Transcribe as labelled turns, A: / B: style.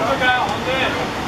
A: Okay, on there.